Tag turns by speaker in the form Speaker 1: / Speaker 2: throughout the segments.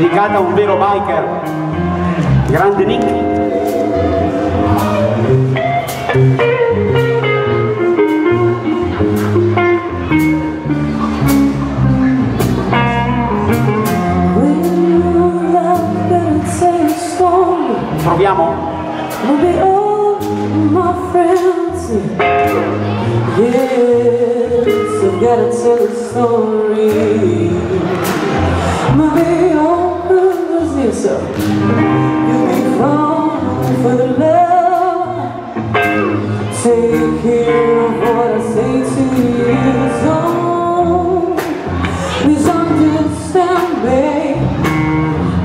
Speaker 1: dedicata a un vero biker, grande Nick. Proviamo?
Speaker 2: Yes, I've got tell a story. Maybe all So you'll be crowned for the love. Take care of what I say to you. So, please understand me.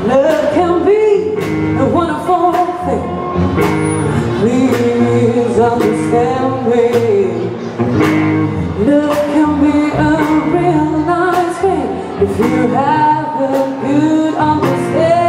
Speaker 2: Love can be a wonderful thing. Please understand me. Love can be a real nice thing if you have a good understanding.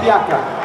Speaker 1: Biaka.